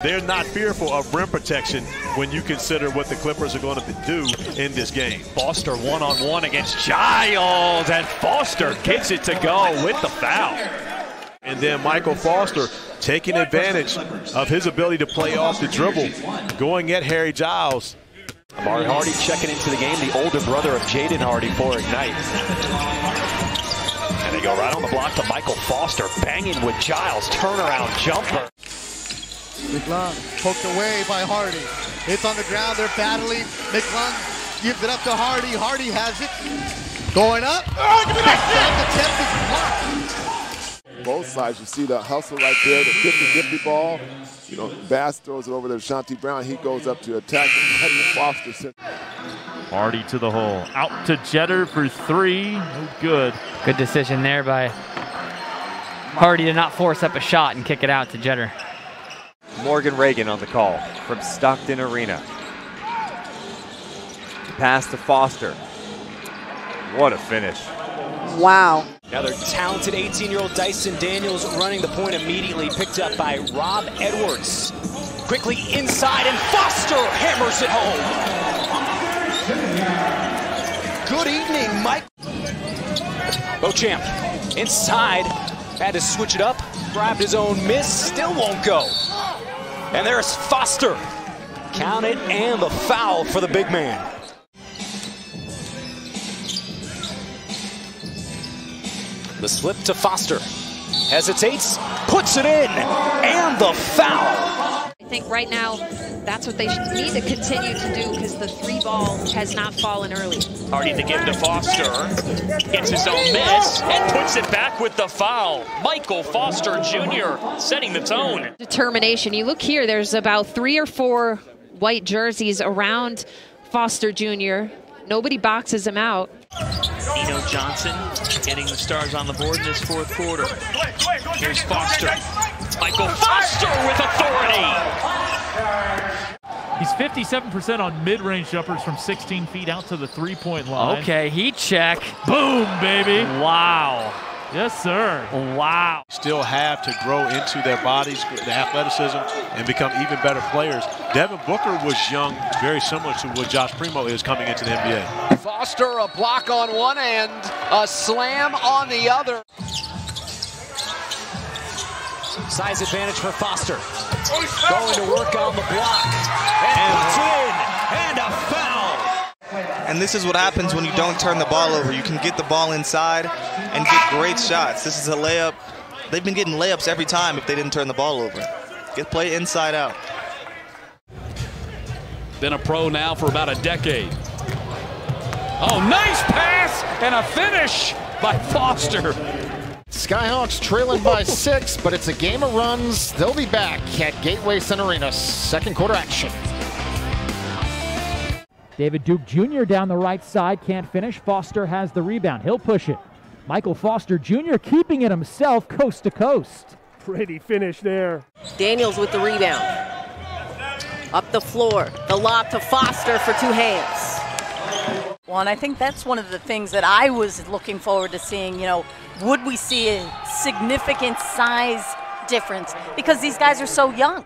They're not fearful of rim protection when you consider what the Clippers are going to do in this game. Foster one-on-one against Giles, and Foster gets it to go with the foul. And then Michael Foster taking advantage of his ability to play off the dribble, going at Harry Giles. Amauri Hardy checking into the game, the older brother of Jaden Hardy for Ignite. And they go right on the block to Michael Foster, banging with Giles, turnaround jumper. McClung poked away by Hardy. It's on the ground, they're battling. McClung gives it up to Hardy. Hardy has it. Going up. Oh, both sides. You see the hustle right there, the 50-50 ball. You know, Bass throws it over there to Shanti Brown. He goes up to attack and Foster. Hardy to the hole. Out to Jeter for three. No good. Good decision there by Hardy to not force up a shot and kick it out to Jeter. Morgan Reagan on the call from Stockton Arena. Pass to Foster. What a finish. Wow. Another talented 18-year-old Dyson Daniels running the point immediately, picked up by Rob Edwards. Quickly inside, and Foster hammers it home. Good evening, Mike. Beauchamp inside, had to switch it up, grabbed his own miss, still won't go. And there's Foster. Count it and the foul for the big man. The slip to Foster. Hesitates, puts it in, and the foul. I think right now that's what they need to continue to do because the three ball has not fallen early. Hardy to give to Foster. Gets his own miss and puts it back with the foul. Michael Foster Jr. setting the tone. Determination. You look here, there's about three or four white jerseys around Foster Jr. Nobody boxes him out. Eno Johnson getting the stars on the board in this fourth quarter. Here's Foster. Michael Foster with authority. He's 57% on mid-range jumpers from 16 feet out to the three-point line. Okay, heat check. Boom, baby. Wow. Yes, sir. Wow. Still have to grow into their bodies, the athleticism, and become even better players. Devin Booker was young, very similar to what Josh Primo is coming into the NBA. Foster, a block on one end, a slam on the other. Size advantage for Foster. Going to work on the block. And puts it in. And a foul. And this is what happens when you don't turn the ball over. You can get the ball inside and get great shots. This is a layup. They've been getting layups every time if they didn't turn the ball over. Get play inside out. Been a pro now for about a decade. Oh, nice pass and a finish by Foster. Skyhawks trailing by six, but it's a game of runs. They'll be back at Gateway Center Arena. Second quarter action. David Duke Jr. down the right side can't finish. Foster has the rebound. He'll push it. Michael Foster Jr. keeping it himself coast to coast. Pretty finish there. Daniels with the rebound. Up the floor. The lob to Foster for two hands. Well, and I think that's one of the things that I was looking forward to seeing. You know, would we see a significant size difference? Because these guys are so young.